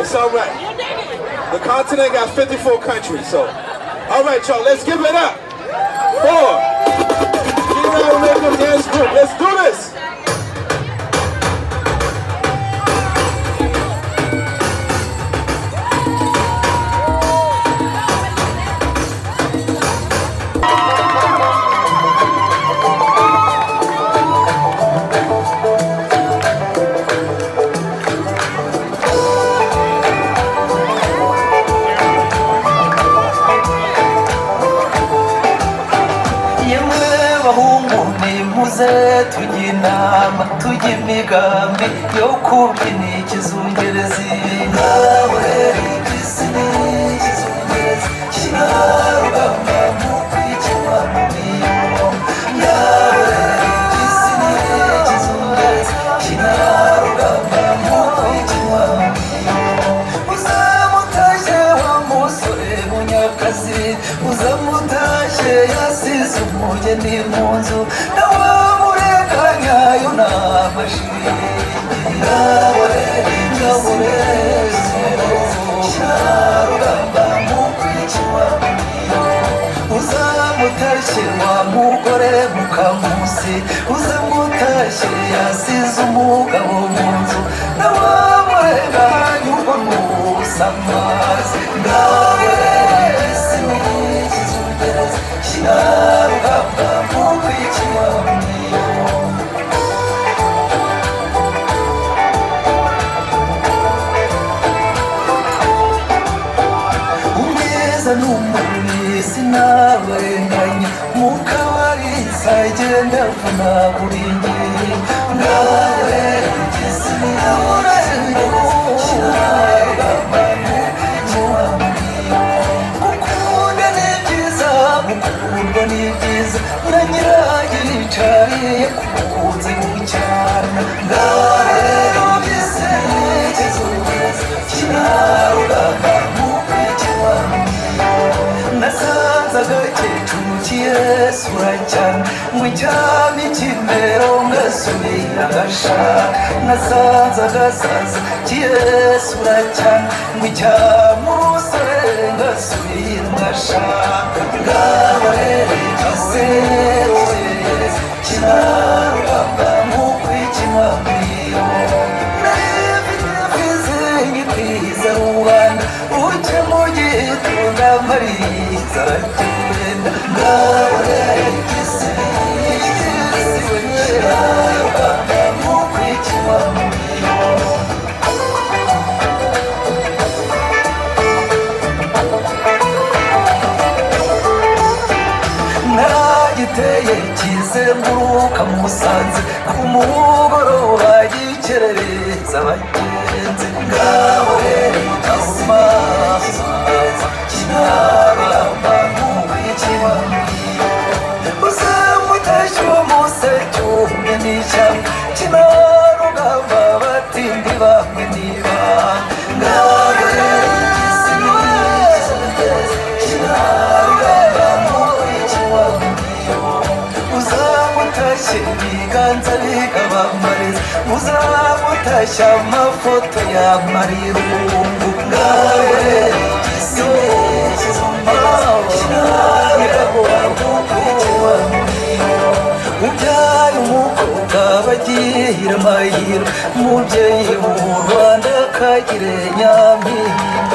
It's all right. The continent got 54 countries, so. All right, y'all, let's give it up. Four. Nimuze tujye inama tujye imigambi yo kubyina ikizungerezi nawe ni ikizungerezi kinarugamba mu kwikima mu miyo nawe ni ikizungerezi kinarugamba mu kwikima mu miyo uzamutashye wa musore munyakazi uzamutashye yasize umugeni mu nzu mugore mukamusi uzamutashye yasize umugabo mu nzu. Nawe murenganya ubwo nusamazi nawe isi ni ikizungerezi kinarugamba mu kwikima umwiza n'umubi sinabarenganya mu nyirayo yicaye yakunze gucyana 사가지 두지에 술잔 무참히 지메롱가 수이나가샤 나사자가 사사 지에 술잔 무참으로 살가 수이나가샤 가와레 가세로에 지나 naragiteye kizenguruka musanze ku mugoroba gikerereza abagenzi ngawe igisi kinaramba nk'uw'ikiba uzamutashye uwo museke umwe n'ishyamba تشنيقان طريق بمريز وزاب تشم فوت يا mu Rwanda kagire nyampinga